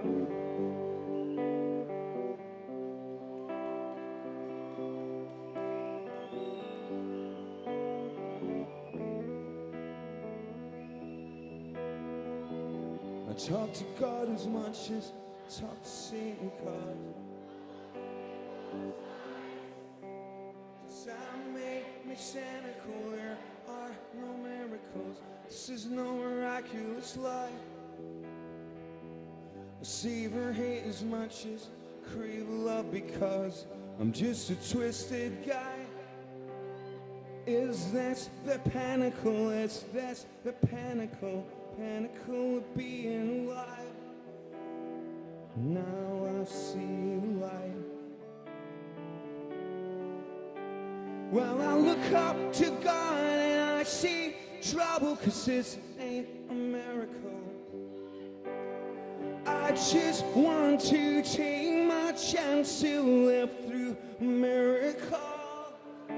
I talk to God as much as I talk to Satan cause Does that make me cynical? There are no miracles? This is no miraculous life. Savor hate as much as crave love because I'm just a twisted guy. Is that the pinnacle? Is that the pinnacle? Pinnacle of being alive. Now I see light. Well, I look up to God and I see trouble, cause this ain't a miracle. I just want to take my chance to live through miracles. I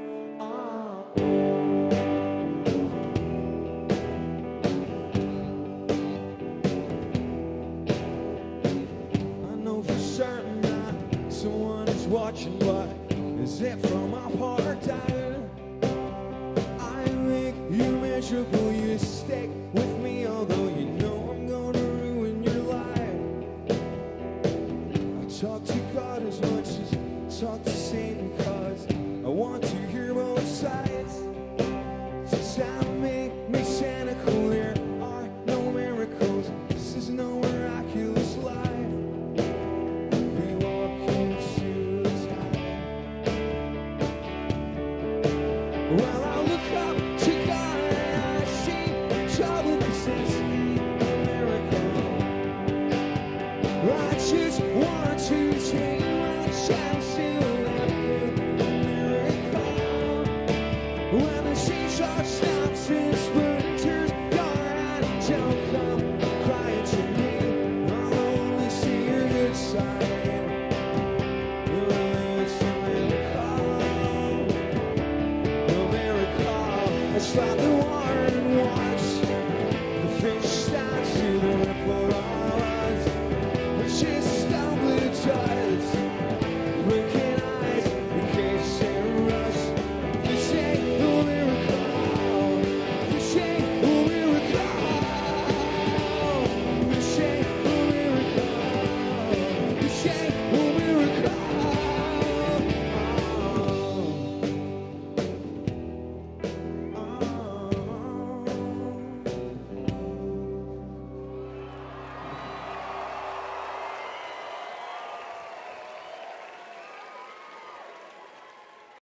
know for certain that someone is watching, but is it from my heart? I make you miserable, you stick talk to God as much as talk to Satan, cause I want to hear both sides. Since I make me cynical, there are no miracles. This is no miraculous life. We walk into time. Well, I look up to God and I see trouble, 'cause it's a find the and watch the fish start to the